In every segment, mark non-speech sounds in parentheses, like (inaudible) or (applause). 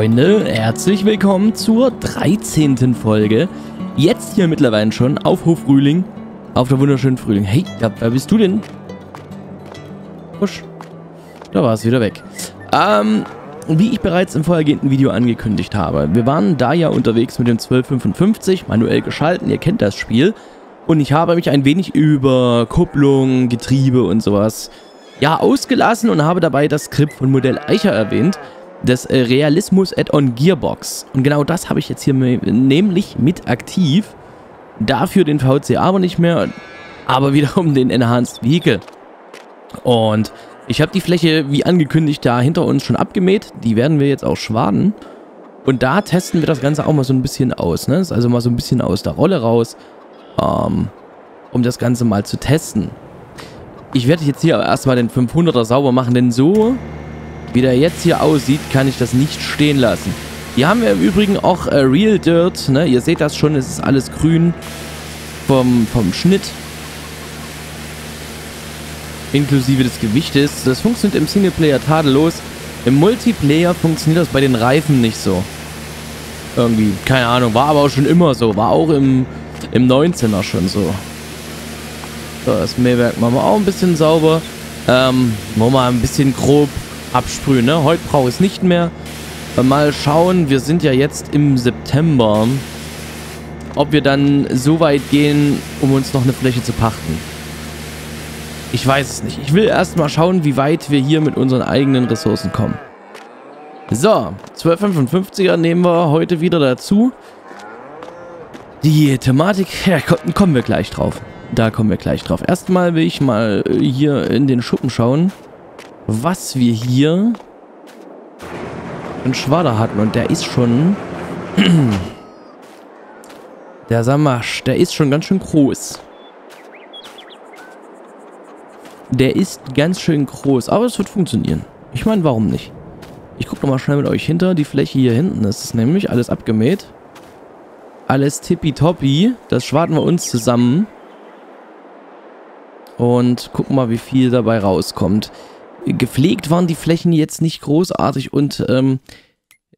Freunde, herzlich willkommen zur 13. Folge. Jetzt hier mittlerweile schon auf Hof Frühling, auf der wunderschönen Frühling. Hey, da, wer bist du denn? Husch. Da war es wieder weg. Ähm, wie ich bereits im vorhergehenden Video angekündigt habe, wir waren da ja unterwegs mit dem 1255, manuell geschalten, ihr kennt das Spiel. Und ich habe mich ein wenig über Kupplung, Getriebe und sowas ja ausgelassen und habe dabei das Skript von Modell Eicher erwähnt des äh, Realismus Add-on Gearbox. Und genau das habe ich jetzt hier nämlich mit aktiv. Dafür den VC aber nicht mehr, aber (laughs) wiederum den Enhanced Vehicle. Und ich habe die Fläche, wie angekündigt, da hinter uns schon abgemäht. Die werden wir jetzt auch schwaden. Und da testen wir das Ganze auch mal so ein bisschen aus. Ne? Ist also mal so ein bisschen aus der Rolle raus, ähm, um das Ganze mal zu testen. Ich werde jetzt hier erstmal den 500er sauber machen, denn so wie der jetzt hier aussieht, kann ich das nicht stehen lassen. Hier haben wir im Übrigen auch äh, Real Dirt. Ne? Ihr seht das schon, es ist alles grün vom, vom Schnitt. Inklusive des Gewichtes. Das funktioniert im Singleplayer tadellos. Im Multiplayer funktioniert das bei den Reifen nicht so. Irgendwie, keine Ahnung, war aber auch schon immer so. War auch im, im 19er schon so. So, das Mähwerk machen wir auch ein bisschen sauber. Ähm, wollen wir mal ein bisschen grob absprühen. Ne? Heute brauche ich es nicht mehr. Mal schauen, wir sind ja jetzt im September, ob wir dann so weit gehen, um uns noch eine Fläche zu pachten. Ich weiß es nicht. Ich will erst mal schauen, wie weit wir hier mit unseren eigenen Ressourcen kommen. So, 1255er nehmen wir heute wieder dazu. Die Thematik, ja, kommen wir gleich drauf. Da kommen wir gleich drauf. Erstmal will ich mal hier in den Schuppen schauen was wir hier einen Schwader hatten. Und der ist schon... (clears throat) der Samasch, der ist schon ganz schön groß. Der ist ganz schön groß, aber es wird funktionieren. Ich meine, warum nicht? Ich gucke nochmal schnell mit euch hinter. Die Fläche hier hinten ist nämlich alles abgemäht. Alles tippitoppi. Das schwarten wir uns zusammen. Und gucken mal, wie viel dabei rauskommt gepflegt waren die Flächen jetzt nicht großartig und ähm,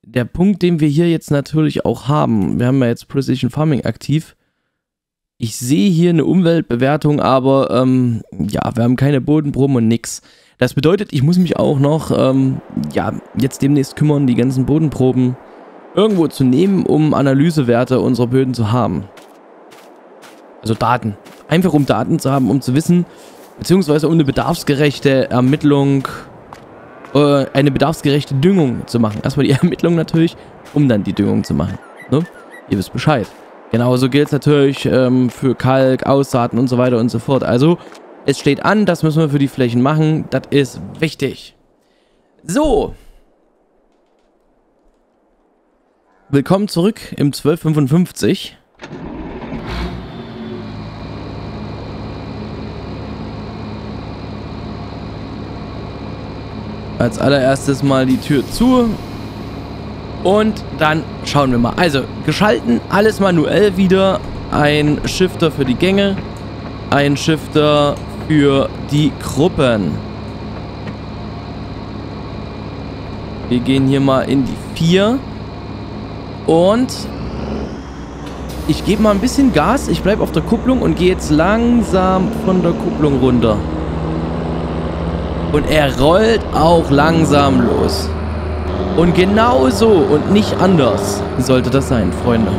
der Punkt, den wir hier jetzt natürlich auch haben, wir haben ja jetzt Precision Farming aktiv. Ich sehe hier eine Umweltbewertung, aber ähm, ja, wir haben keine Bodenproben und nix. Das bedeutet, ich muss mich auch noch, ähm, ja, jetzt demnächst kümmern, die ganzen Bodenproben irgendwo zu nehmen, um Analysewerte unserer Böden zu haben. Also Daten. Einfach um Daten zu haben, um zu wissen, beziehungsweise um eine bedarfsgerechte Ermittlung, äh, eine bedarfsgerechte Düngung zu machen. Erstmal die (laughs) Ermittlung natürlich, um dann die Düngung zu machen. Ne? Ihr wisst Bescheid. Genauso gilt es natürlich ähm, für Kalk, Aussaaten und so weiter und so fort. Also, es steht an, das müssen wir für die Flächen machen. Das ist wichtig. So. Willkommen zurück im 1255. als allererstes mal die Tür zu. Und dann schauen wir mal. Also, geschalten, alles manuell wieder. Ein Shifter für die Gänge. Ein Shifter für die Gruppen. Wir gehen hier mal in die 4. Und ich gebe mal ein bisschen Gas. Ich bleibe auf der Kupplung und gehe jetzt langsam von der Kupplung runter. Und er rollt auch langsam los. Und genau so und nicht anders sollte das sein, Freunde.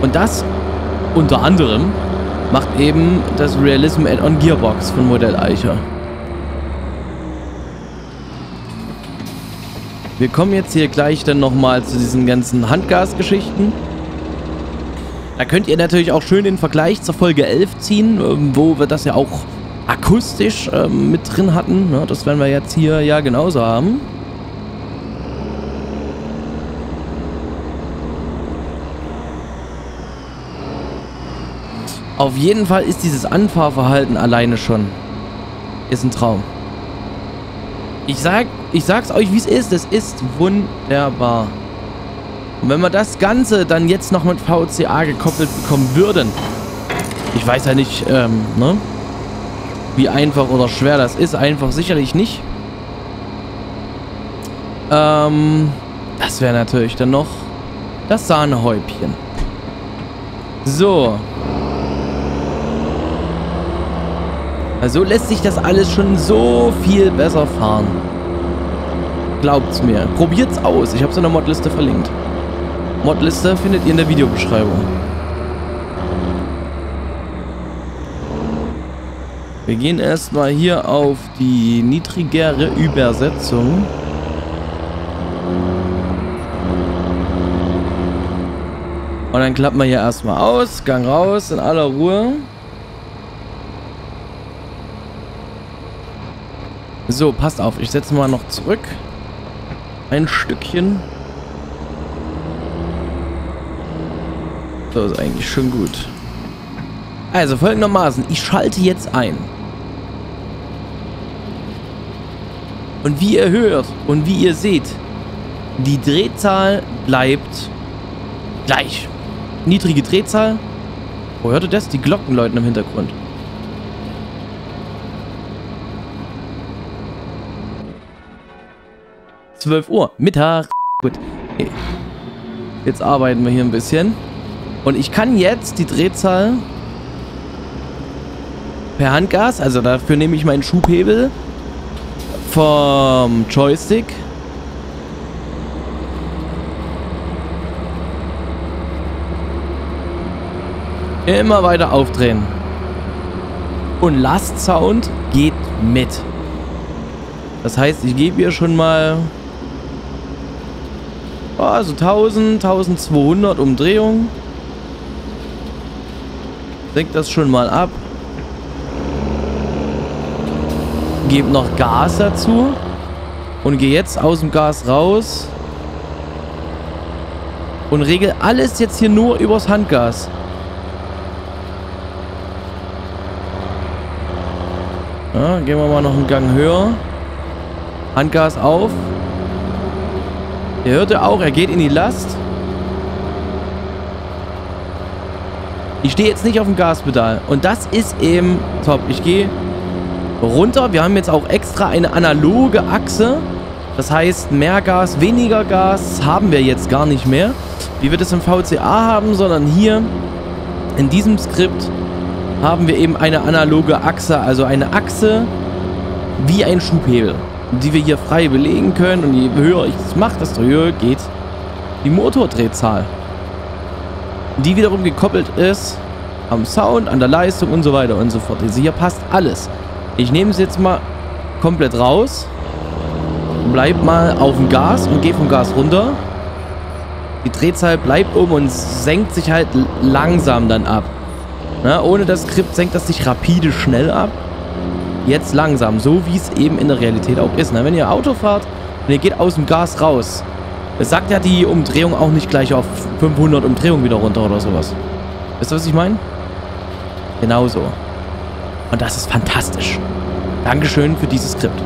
Und das unter anderem macht eben das Realism Add-on Gearbox von Modell Eicher. Wir kommen jetzt hier gleich dann nochmal zu diesen ganzen Handgasgeschichten. Da könnt ihr natürlich auch schön den Vergleich zur Folge 11 ziehen, ähm, wo wir das ja auch akustisch ähm, mit drin hatten. Ne? Das werden wir jetzt hier ja genauso haben. Auf jeden Fall ist dieses Anfahrverhalten alleine schon ist ein Traum. Ich sag, ich sag's euch, wie es ist. Es ist wunderbar. Und wenn wir das Ganze dann jetzt noch mit VCA gekoppelt bekommen würden, ich weiß ja nicht, ähm, ne? Wie einfach oder schwer das ist, einfach sicherlich nicht. Ähm, das wäre natürlich dann noch das Sahnehäubchen. So. Also lässt sich das alles schon so viel besser fahren. Glaubt's mir. Probiert's aus. Ich habe es in der Modliste verlinkt. Modliste findet ihr in der Videobeschreibung. Wir gehen erstmal hier auf die niedrigere Übersetzung. Und dann klappen wir hier erstmal aus, Gang raus, in aller Ruhe. So, passt auf, ich setze mal noch zurück. Ein Stückchen. So ist eigentlich schon gut. Also folgendermaßen, ich schalte jetzt ein. Und wie ihr hört und wie ihr seht, die Drehzahl bleibt gleich. Niedrige Drehzahl. Wo hört ihr das? Die Glocken läuten im Hintergrund. Zwölf Uhr, Mittag. Gut. Jetzt arbeiten wir hier ein bisschen. Und ich kann jetzt die Drehzahl per Handgas, also dafür nehme ich meinen Schubhebel vom Joystick. Immer weiter aufdrehen. Und Last Sound geht mit. Das heißt, ich gebe hier schon mal also 1000, 1200 Umdrehungen. Senkt das schon mal ab. Gebe noch Gas dazu. Und gehe jetzt aus dem Gas raus. Und regel alles jetzt hier nur übers Handgas. Ja, gehen wir mal noch einen Gang höher. Handgas auf. Ihr hört ja auch, er geht in die Last. Ich stehe jetzt nicht auf dem Gaspedal. Und das ist eben top. Ich gehe runter. Wir haben jetzt auch extra eine analoge Achse. Das heißt, mehr Gas, weniger Gas haben wir jetzt gar nicht mehr. Wie wir das im VCA haben, sondern hier in diesem Skript haben wir eben eine analoge Achse. Also eine Achse wie ein Schubhebel, die wir hier frei belegen können. Und je höher ich das mache, desto höher geht die Motordrehzahl. Die wiederum gekoppelt ist am Sound, an der Leistung und so weiter und so fort. Also hier passt alles. Ich nehme es jetzt mal komplett raus. Bleib mal auf dem Gas und gehe vom Gas runter. Die Drehzahl bleibt oben und senkt sich halt langsam dann ab. Na, ohne das Skript senkt das sich rapide schnell ab. Jetzt langsam, so wie es eben in der Realität auch ist. Na, wenn ihr Auto fahrt und ihr geht aus dem Gas raus, es sagt ja die Umdrehung auch nicht gleich auf 500 Umdrehungen wieder runter oder sowas. Wisst ihr, was ich meine? Genauso. Und das ist fantastisch. Dankeschön für dieses Skript.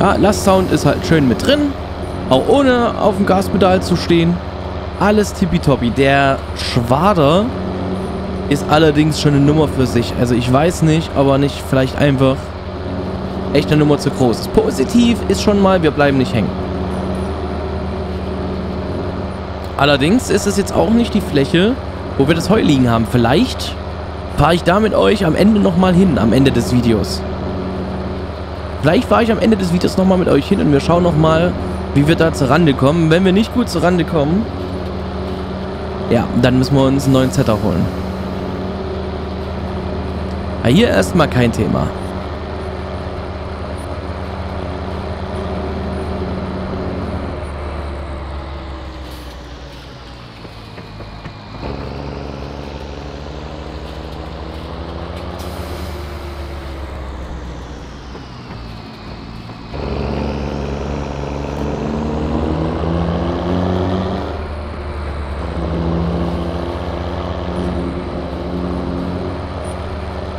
Ja, Last Sound ist halt schön mit drin. Auch ohne auf dem Gaspedal zu stehen. Alles tippitoppi. Der Schwader ist allerdings schon eine Nummer für sich. Also ich weiß nicht, aber nicht vielleicht einfach echt eine Nummer zu groß. Positiv ist schon mal, wir bleiben nicht hängen. Allerdings ist es jetzt auch nicht die Fläche, wo wir das Heu liegen haben. Vielleicht fahre ich da mit euch am Ende nochmal hin, am Ende des Videos. Vielleicht fahre ich am Ende des Videos nochmal mit euch hin und wir schauen nochmal, wie wir da zur Rande kommen. Wenn wir nicht gut zur Rande kommen, ja, dann müssen wir uns einen neuen Setter holen. Aber hier erstmal kein Thema.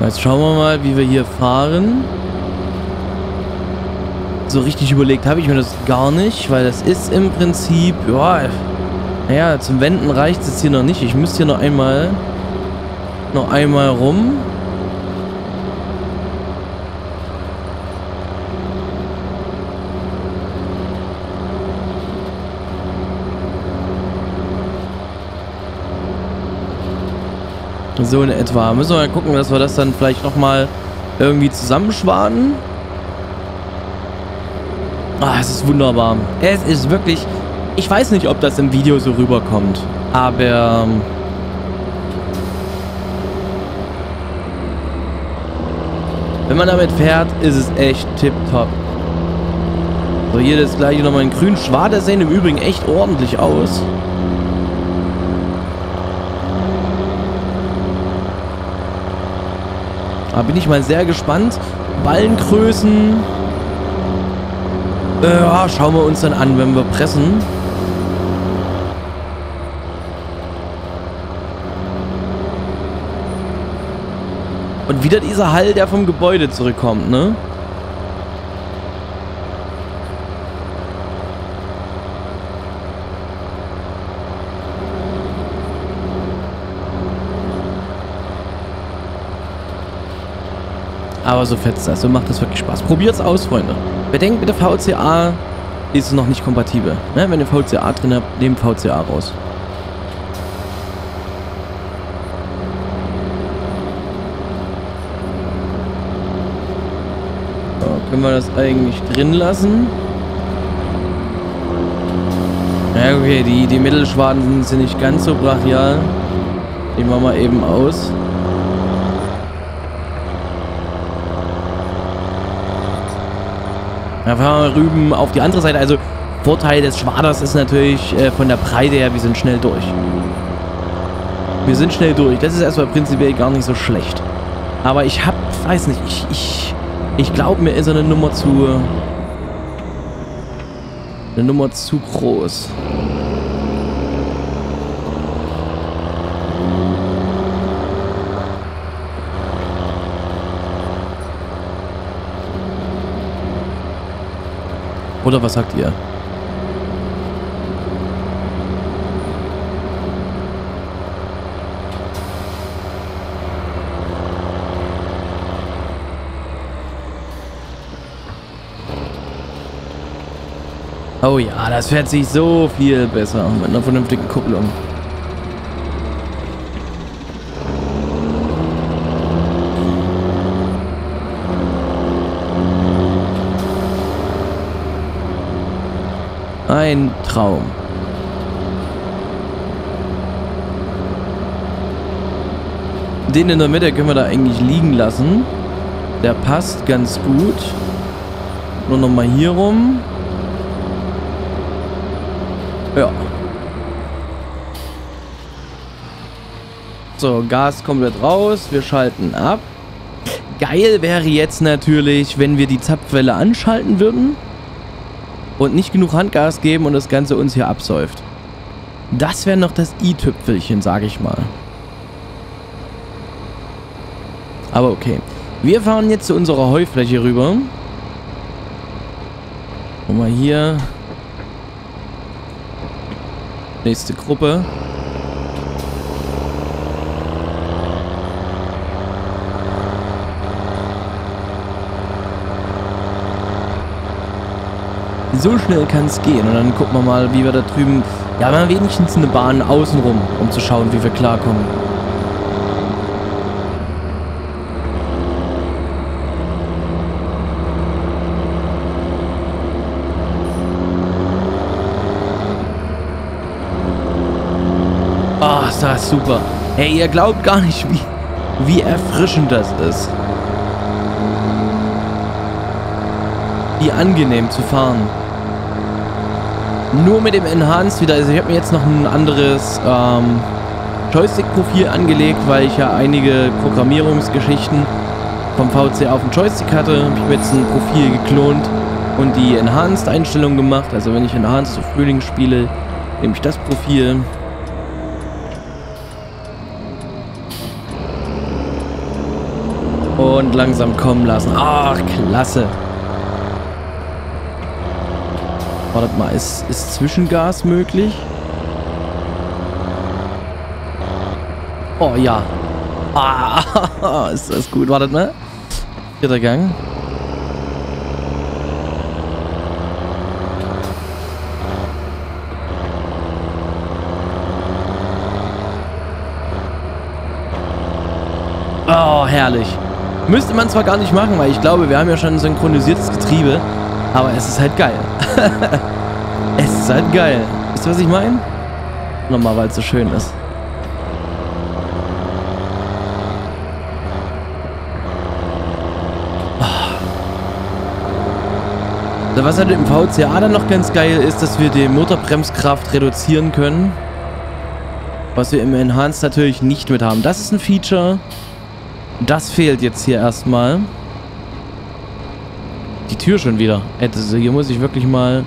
Jetzt schauen wir mal, wie wir hier fahren. So richtig überlegt habe ich mir das gar nicht, weil das ist im Prinzip, ja, naja, zum Wenden reicht es hier noch nicht. Ich müsste hier noch einmal, noch einmal rum. So in etwa. Müssen wir mal gucken, dass wir das dann vielleicht nochmal irgendwie zusammenschwaden. Ah, es ist wunderbar. Es ist wirklich... Ich weiß nicht, ob das im Video so rüberkommt. Aber... Ähm, wenn man damit fährt, ist es echt tipptopp. So, hier das gleiche nochmal in grün. Schwader sehen im Übrigen echt ordentlich aus. Da bin ich mal sehr gespannt. Ballengrößen. Äh, ja, schauen wir uns dann an, wenn wir pressen. Und wieder dieser Hall, der vom Gebäude zurückkommt, ne? Aber so fetzt das. So macht das wirklich Spaß. Probiert's aus, Freunde. Bedenkt mit der VCA ist es noch nicht kompatibel. Ne? Wenn ihr VCA drin habt, nehmt VCA raus. So, können wir das eigentlich drin lassen? Ja, okay, die, die Mittelschwaden sind nicht ganz so brachial. Die wir eben aus. Da fahren wir rüben auf die andere Seite. Also Vorteil des Schwaders ist natürlich äh, von der Breite her, wir sind schnell durch. Wir sind schnell durch. Das ist erstmal prinzipiell gar nicht so schlecht. Aber ich hab, weiß nicht, ich, ich, ich glaube, mir ist eine Nummer zu, eine Nummer zu groß. Oder was sagt ihr? Oh ja, das fährt sich so viel besser mit einer vernünftigen Kupplung. Ein Traum. Den in der Mitte können wir da eigentlich liegen lassen. Der passt ganz gut. Nur nochmal hier rum. Ja. So, Gas komplett raus. Wir schalten ab. Geil wäre jetzt natürlich, wenn wir die Zapfwelle anschalten würden und nicht genug Handgas geben und das Ganze uns hier absäuft. Das wäre noch das i-Tüpfelchen, sage ich mal. Aber okay. Wir fahren jetzt zu unserer Heufläche rüber. Und mal hier. Nächste Gruppe. So schnell kann es gehen. Und dann gucken wir mal, wie wir da drüben... Ja, mal wenigstens eine Bahn außenrum, um zu schauen, wie wir klarkommen. Oh, ist das super. Hey, ihr glaubt gar nicht, wie, wie erfrischend das ist. Wie angenehm zu fahren nur mit dem Enhanced wieder. Also ich habe mir jetzt noch ein anderes ähm, Joystick-Profil angelegt, weil ich ja einige Programmierungsgeschichten vom VC auf dem Joystick hatte. Habe ich mir jetzt ein Profil geklont und die Enhanced-Einstellung gemacht. Also wenn ich Enhanced zu Frühling spiele, nehme ich das Profil. Und langsam kommen lassen. Ach, klasse. Wartet mal, ist, ist Zwischengas möglich? Oh ja. Ah, (laughs) ist das gut. Wartet mal. Vierter Gang. herrlich. Müsste man zwar gar nicht machen, weil ich glaube, wir haben ja schon ein synchronisiertes Getriebe. Aber es ist halt geil. (laughs) es ist halt geil. Wisst ihr, was ich meine? Nochmal, weil es so schön ist. Was halt im VCA dann noch ganz geil ist, dass wir die Motorbremskraft reduzieren können. Was wir im Enhanced natürlich nicht mit haben. Das ist ein Feature. Das fehlt jetzt hier erstmal. Die Tür schon wieder. Also hier muss ich wirklich mal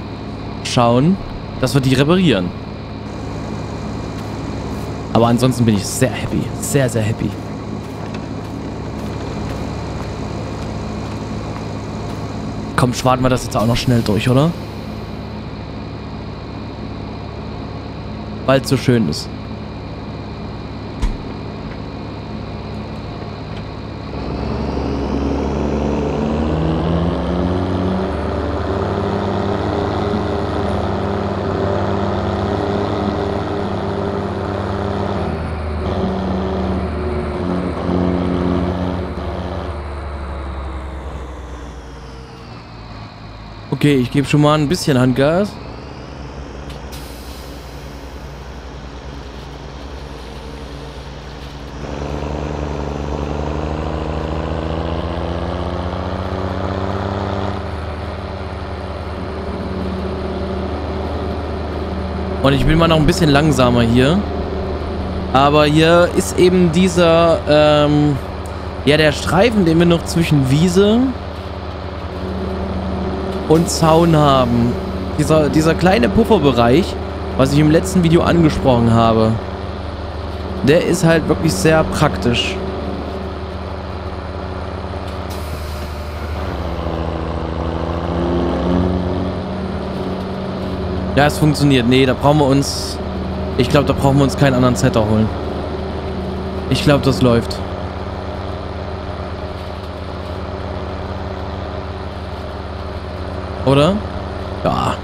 schauen, dass wir die reparieren. Aber ansonsten bin ich sehr happy. Sehr, sehr happy. Komm, schwarten wir das jetzt auch noch schnell durch, oder? Weil es so schön ist. Okay, ich gebe schon mal ein bisschen Handgas. Und ich bin mal noch ein bisschen langsamer hier. Aber hier ist eben dieser, ähm, ja, der Streifen, den wir noch zwischen Wiese und Zaun haben. Dieser, dieser kleine Pufferbereich, was ich im letzten Video angesprochen habe, der ist halt wirklich sehr praktisch. Ja, es funktioniert. Nee, da brauchen wir uns... Ich glaube, da brauchen wir uns keinen anderen Setter holen. Ich glaube, das läuft. Oder? Ja.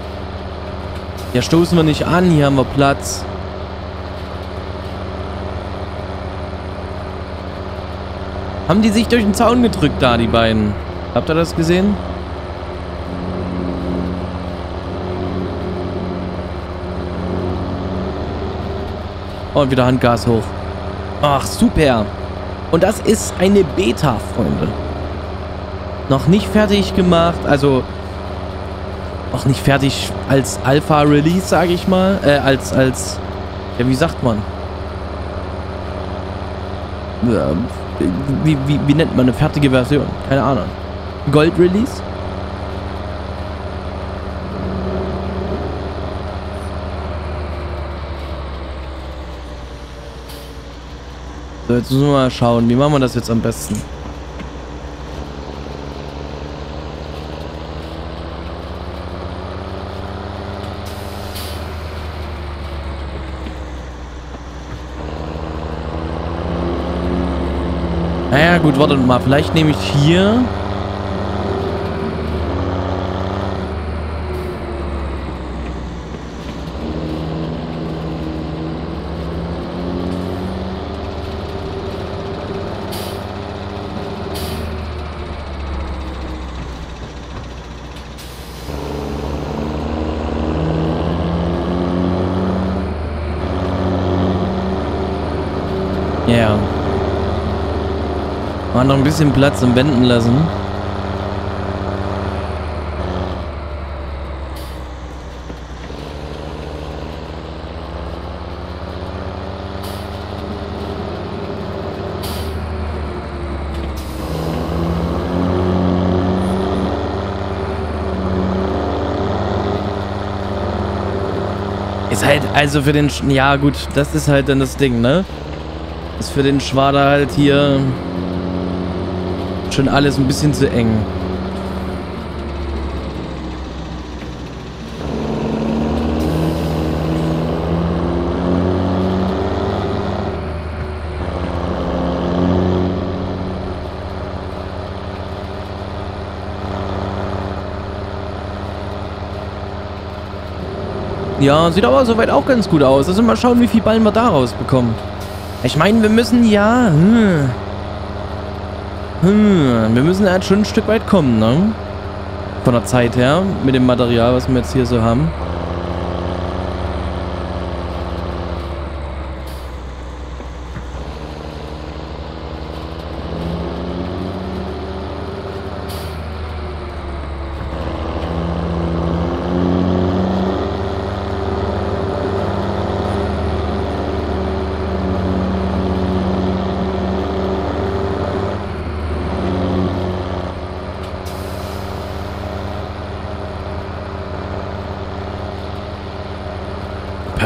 Hier stoßen wir nicht an, hier haben wir Platz. Haben die sich durch den Zaun gedrückt da, die beiden? Habt ihr das gesehen? Und wieder Handgas hoch. Ach, super. Und das ist eine Beta, Freunde. Noch nicht fertig gemacht. Also, auch nicht fertig als Alpha-Release, sage ich mal. Äh, als, als, ja, wie sagt man? Wie, wie, wie nennt man eine fertige Version? Keine Ahnung. Gold-Release? So, jetzt müssen wir mal schauen. Wie machen wir das jetzt am besten? Naja, gut, warte mal. Vielleicht nehme ich hier... Ja. Mal noch ein bisschen Platz zum Wenden lassen. Ist halt, also für den, Sch ja gut, das ist halt dann das Ding, ne? Ist für den Schwader halt hier schon alles ein bisschen zu eng. Ja, sieht aber soweit auch ganz gut aus. Also mal schauen, wie viel Ballen wir da rausbekommen. Ich meine, wir müssen ja... Hm. Hm, wir müssen halt schon ein Stück weit kommen, ne? Von der Zeit her, mit dem Material, was wir jetzt hier so haben.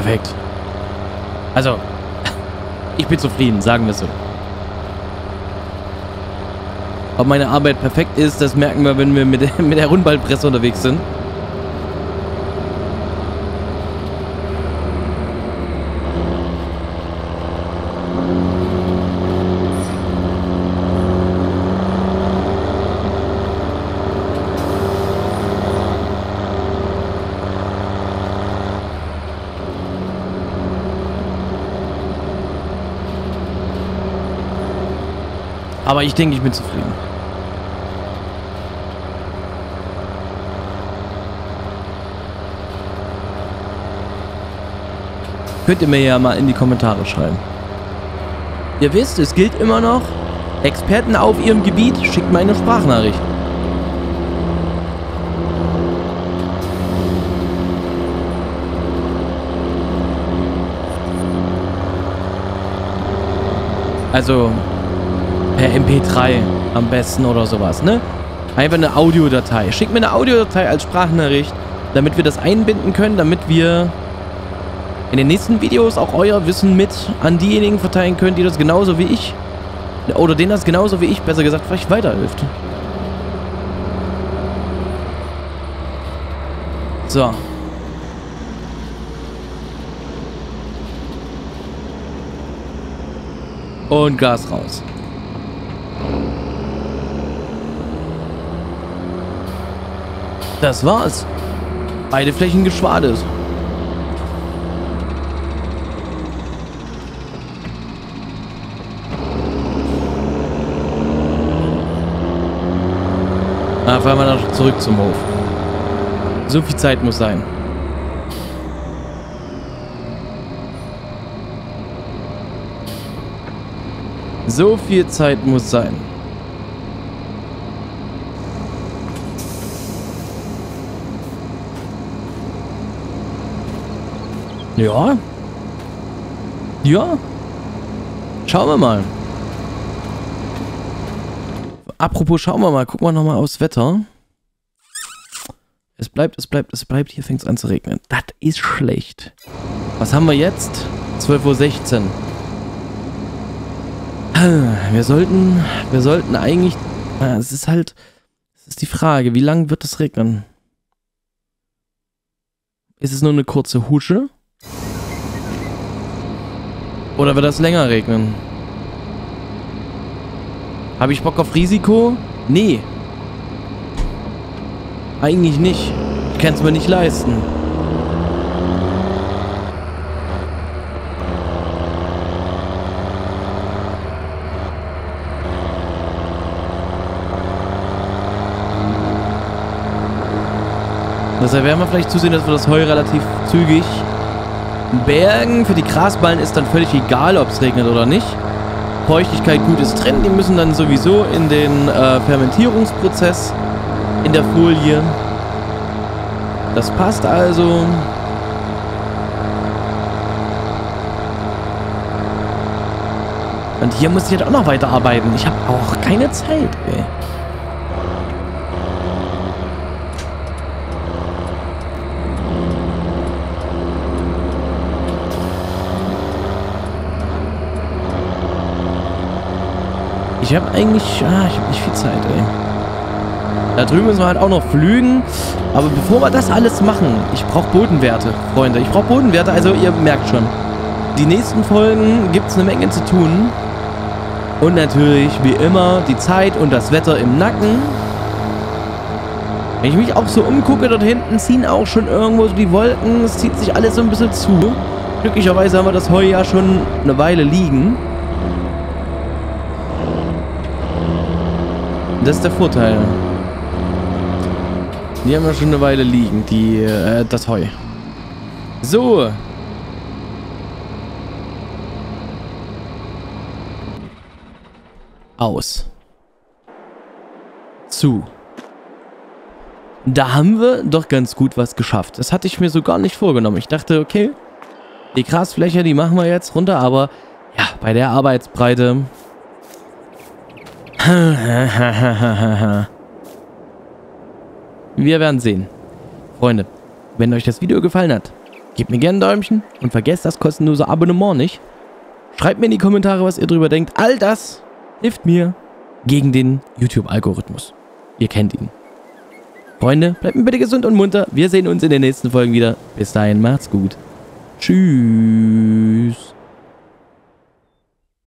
Perfekt. Also, ich bin zufrieden, sagen wir so. Ob meine Arbeit perfekt ist, das merken wir, wenn wir mit der, (laughs) mit der Rundballpresse unterwegs sind. Aber ich denke, ich bin zufrieden. Könnt ihr mir ja mal in die Kommentare schreiben. Ihr wisst, es gilt immer noch, Experten auf ihrem Gebiet, schickt mir eine Sprachnachricht. Also, per MP3 am besten oder sowas, ne? Einfach eine Audiodatei. Schickt mir eine Audiodatei als Sprachnachricht, damit wir das einbinden können, damit wir in den nächsten Videos auch euer Wissen mit an diejenigen verteilen können, die das genauso wie ich oder denen das genauso wie ich, besser gesagt, vielleicht weiterhilft. So. Und Gas raus. Das war's. Beide Flächen geschwadet. Ah, fahren wir noch zurück zum Hof. So viel Zeit muss sein. So viel Zeit muss sein. Ja. Ja. Schauen wir mal. Apropos, schauen wir mal. Gucken wir nochmal aufs Wetter. Es bleibt, es bleibt, es bleibt. Hier fängt es an zu regnen. Das ist schlecht. Was haben wir jetzt? 12.16 Uhr. Wir sollten, wir sollten eigentlich, es ist halt, es ist die Frage, wie lange wird es regnen? Ist es nur eine kurze Husche? Oder wird das länger regnen? Habe ich Bock auf Risiko? Nee. Eigentlich nicht. Ich kann es mir nicht leisten. Deshalb werden wir vielleicht zusehen, dass wir das Heu relativ zügig Bergen. Für die Grasballen ist dann völlig egal, ob es regnet oder nicht. Feuchtigkeit gut ist drin. Die müssen dann sowieso in den äh, Fermentierungsprozess in der Folie. Das passt also. Und hier muss ich jetzt auch noch weiterarbeiten. Ich habe auch keine Zeit, ey. Ich habe eigentlich... Ah, ich habe nicht viel Zeit, ey. Da drüben müssen wir halt auch noch flügen. Aber bevor wir das alles machen, ich brauche Bodenwerte, Freunde. Ich brauche Bodenwerte, also ihr merkt schon. Die nächsten Folgen gibt es eine Menge zu tun. Und natürlich, wie immer, die Zeit und das Wetter im Nacken. Wenn ich mich auch so umgucke, dort hinten ziehen auch schon irgendwo so die Wolken. Es zieht sich alles so ein bisschen zu. Glücklicherweise haben wir das Heu ja schon eine Weile liegen. Das ist der Vorteil. Die haben ja schon eine Weile liegen, die, äh, das Heu. So. Aus. Zu. Da haben wir doch ganz gut was geschafft. Das hatte ich mir so gar nicht vorgenommen. Ich dachte, okay, die Grasfläche, die machen wir jetzt runter, aber ja, bei der Arbeitsbreite. (laughs) Wir werden sehen. Freunde, wenn euch das Video gefallen hat, gebt mir gerne ein Däumchen und vergesst das kostenlose Abonnement nicht. Schreibt mir in die Kommentare, was ihr drüber denkt. All das hilft mir gegen den YouTube-Algorithmus. Ihr kennt ihn. Freunde, bleibt mir bitte gesund und munter. Wir sehen uns in den nächsten Folgen wieder. Bis dahin, macht's gut. Tschüss.